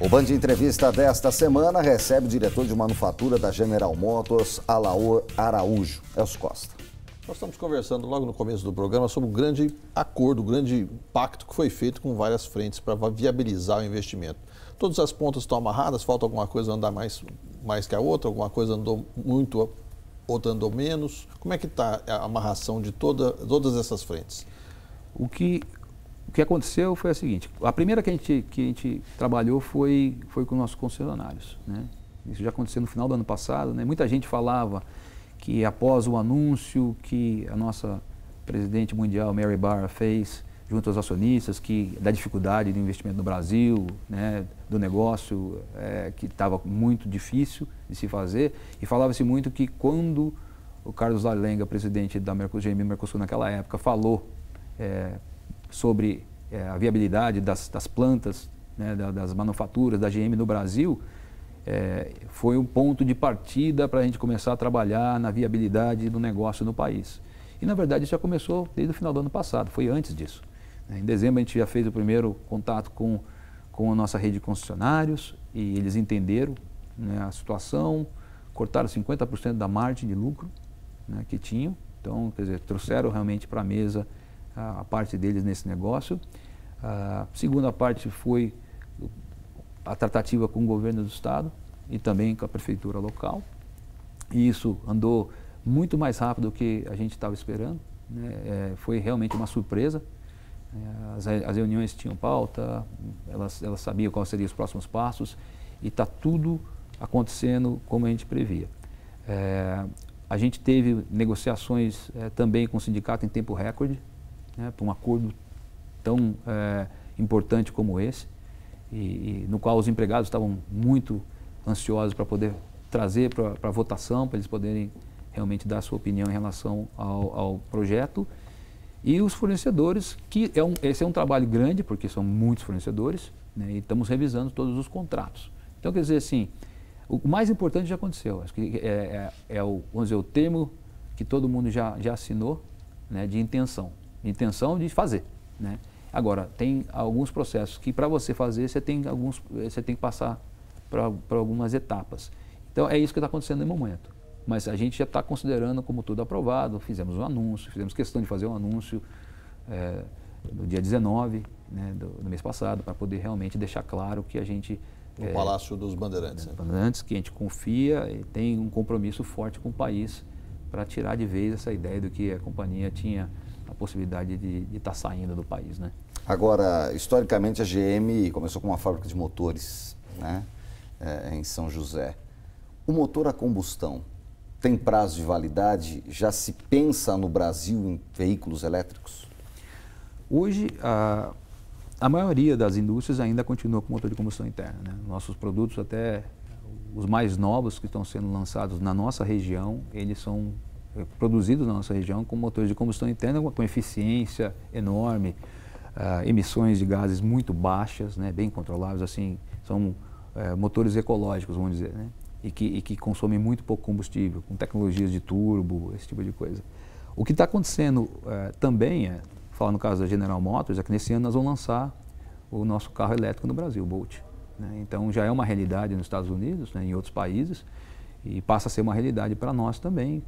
O Band Entrevista desta semana recebe o diretor de manufatura da General Motors, Alaor Araújo, Elcio Costa. Nós estamos conversando logo no começo do programa sobre o grande acordo, o grande pacto que foi feito com várias frentes para viabilizar o investimento. Todas as pontas estão amarradas, falta alguma coisa andar mais, mais que a outra, alguma coisa andou muito, outra andou menos. Como é que está a amarração de toda, todas essas frentes? O que, que aconteceu foi o seguinte, a primeira que a gente, que a gente trabalhou foi, foi com nossos concessionários. Né? Isso já aconteceu no final do ano passado. Né? Muita gente falava que após o anúncio que a nossa presidente mundial, Mary Barra, fez junto aos acionistas, que da dificuldade do investimento no Brasil, né, do negócio é, que estava muito difícil de se fazer, e falava-se muito que quando o Carlos Lalenga, presidente da Mercosul, Mercosul naquela época, falou é, sobre é, a viabilidade das, das plantas, né, das manufaturas da GM no Brasil, é, foi um ponto de partida para a gente começar a trabalhar na viabilidade do negócio no país. E, na verdade, isso já começou desde o final do ano passado, foi antes disso. Em dezembro, a gente já fez o primeiro contato com, com a nossa rede de concessionários e eles entenderam né, a situação, cortaram 50% da margem de lucro né, que tinham. Então, quer dizer, trouxeram realmente para a mesa a, parte deles nesse negócio. A segunda parte foi a tratativa com o governo do estado e também com a prefeitura local. E isso andou muito mais rápido do que a gente estava esperando. Né? É, foi realmente uma surpresa. É, as, as, reuniões tinham pauta, elas, elas sabiam quais seriam os próximos passos e está tudo acontecendo como a gente previa. É, a gente teve negociações é, também com o sindicato em tempo recorde, né, para um acordo tão é, importante como esse e, e, no qual os empregados estavam muito ansiosos para poder trazer para a votação, para eles poderem realmente dar sua opinião em relação ao, ao projeto. E os fornecedores, que é um, esse é um trabalho grande, porque são muitos fornecedores, né, e estamos revisando todos os contratos. Então, quer dizer assim, o mais importante já aconteceu. Acho que é, é, é o, vamos dizer, o termo que todo mundo já, já assinou né, de intenção. Intenção de fazer. Né? Agora, tem alguns processos que para você fazer, você tem, alguns, você tem que passar para algumas etapas. Então, é isso que está acontecendo no momento. Mas a gente já está considerando como tudo aprovado, fizemos um anúncio, fizemos questão de fazer um anúncio é, no dia 19 né, do, do, mês passado, para poder realmente deixar claro que a gente... No é, Palácio dos Bandeirantes. Né? Bandeirantes, que a gente confia e tem um compromisso forte com o país para tirar de vez essa ideia do que a companhia tinha possibilidade de estar tá saindo do país. Né? Agora, historicamente, a GM começou com uma fábrica de motores né? É, em São José. O motor a combustão tem prazo de validade? Já se pensa no Brasil em veículos elétricos? Hoje, a, a maioria das indústrias ainda continua com motor de combustão interna. Né? Nossos produtos, até os mais novos que estão sendo lançados na nossa região, eles são produzidos na nossa região com motores de combustão interna com eficiência enorme, uh, emissões de gases muito baixas, né, bem controláveis, assim, são uh, motores ecológicos, vamos dizer, né, e, que, e que consomem muito pouco combustível, com tecnologias de turbo, esse tipo de coisa. O que está acontecendo uh, também, é, falando no caso da General Motors, é que nesse ano nós vamos lançar o nosso carro elétrico no Brasil, o Bolt. Né? Então já é uma realidade nos Estados Unidos, né, em outros países, e passa a ser uma realidade para nós também,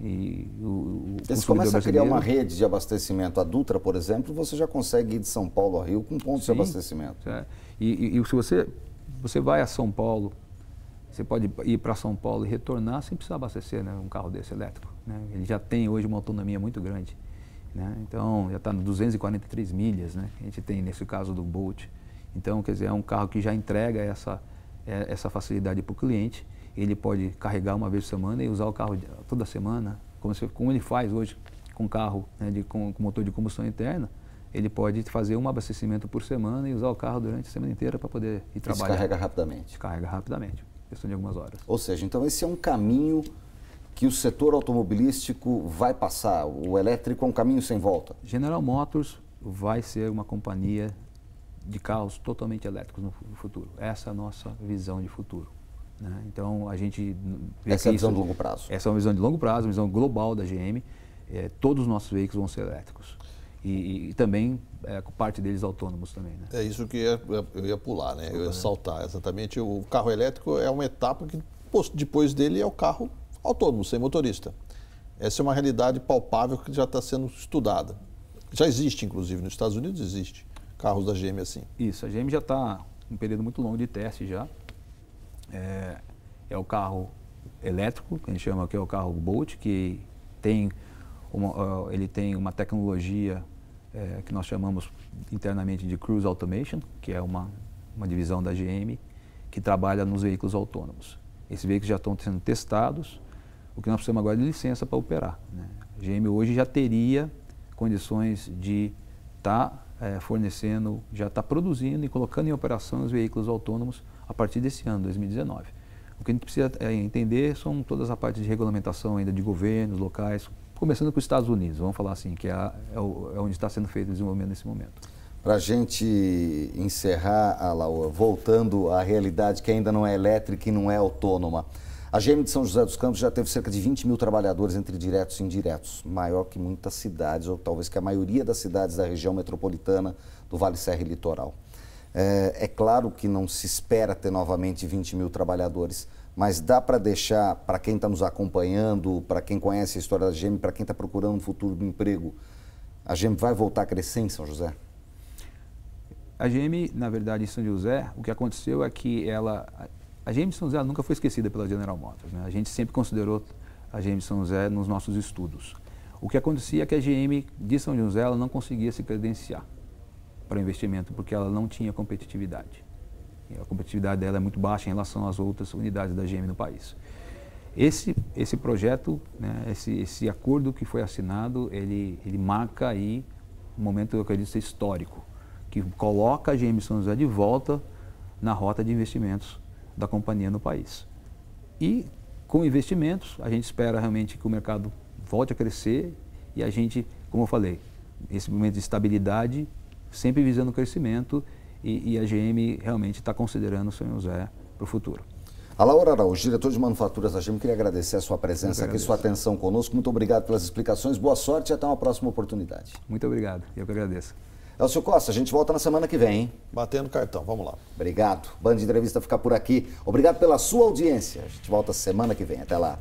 e o, o Você começa a criar uma rede de abastecimento. A Dutra, por exemplo, você já consegue ir de São Paulo a Rio com pontos Sim, de abastecimento. É. E, e, e, se você, você vai a São Paulo, você pode ir para São Paulo e retornar sem precisar abastecer né, um carro desse elétrico. Né? Ele já tem hoje uma autonomia muito grande. Né? Então, já está no 243 milhas, né? a gente tem nesse caso do Bolt. Então, quer dizer, é um carro que já entrega essa, é, essa facilidade para o cliente ele pode carregar uma vez por semana e usar o carro toda semana, como, se, como ele faz hoje com carro né, de, com, com, motor de combustão interna, ele pode fazer um abastecimento por semana e usar o carro durante a semana inteira para poder ir trabalhar. Isso carrega rapidamente? Carrega rapidamente, questão de algumas horas. Ou seja, então esse é um caminho que o setor automobilístico vai passar, o elétrico é um caminho sem volta? General Motors vai ser uma companhia de carros totalmente elétricos no futuro. Essa é a nossa visão de futuro. Né? Então a gente. Essa é a visão isso, de longo prazo. Essa é uma visão de longo prazo, uma visão global da GM. É, todos os nossos veículos vão ser elétricos. e, e também é, parte deles autônomos também. Né? É isso que eu ia, eu ia pular, né? Eu ia saltar exatamente. O carro elétrico é uma etapa que depois dele é o carro autônomo, sem motorista. Essa é uma realidade palpável que já está sendo estudada. Já existe, inclusive, nos Estados Unidos existe carros da GM assim. Isso, a GM já está um período muito longo de teste já. É, é o carro elétrico, que a gente chama que é o carro Bolt, que tem uma, ele tem uma tecnologia é, que nós chamamos internamente de Cruise Automation, que é uma, uma divisão da GM que trabalha nos veículos autônomos. Esses veículos já estão sendo testados, o que nós precisamos agora é de licença para operar. Né? A GM hoje já teria condições de estar tá, é, fornecendo, já está produzindo e colocando em operação os veículos autônomos a partir desse ano, 2019. O que a gente precisa é, entender são todas as partes de regulamentação ainda de governos locais, começando com os Estados Unidos, vamos falar assim, que é, a, é, é onde está sendo feito o desenvolvimento nesse momento. Para a gente encerrar, a Laura, voltando à realidade que ainda não é elétrica e não é autônoma. A GM de São José dos Campos já teve cerca de 20 mil trabalhadores entre diretos e indiretos, maior que muitas cidades, ou talvez que a maioria das cidades da região metropolitana do Vale Serra e Litoral. É, é claro que não se espera ter novamente 20 mil trabalhadores, mas dá para deixar para quem está nos acompanhando, para quem conhece a história da GEM, para quem está procurando um futuro de emprego, a GEM vai voltar a crescer em São José? A GM, na verdade, em São José, o que aconteceu é que ela, a GM São José nunca foi esquecida pela General Motors. Né? A gente sempre considerou a GM São José nos nossos estudos. O que acontecia é que a GM de São José ela não conseguia se credenciar para investimento porque ela não tinha competitividade. A competitividade dela é muito baixa em relação às outras unidades da GM no país. Esse, esse projeto, né, esse, esse acordo que foi assinado, ele, ele marca aí um momento, eu acredito, ser histórico, que coloca a GM São José de volta na rota de investimentos da companhia no país. E com investimentos, a gente espera realmente que o mercado volte a crescer e a gente, como eu falei, esse momento de estabilidade, sempre visando o crescimento e, e a GM realmente está considerando o São José para o futuro. A Laura Araújo, diretor de manufaturas da GM, queria agradecer a sua presença aqui, sua atenção conosco. Muito obrigado pelas explicações, boa sorte e até uma próxima oportunidade. Muito obrigado, eu que agradeço. Elcio Costa, a gente volta na semana que vem, hein? Batendo cartão, vamos lá. Obrigado. Band de Entrevista fica por aqui. Obrigado pela sua audiência. A gente volta semana que vem. Até lá.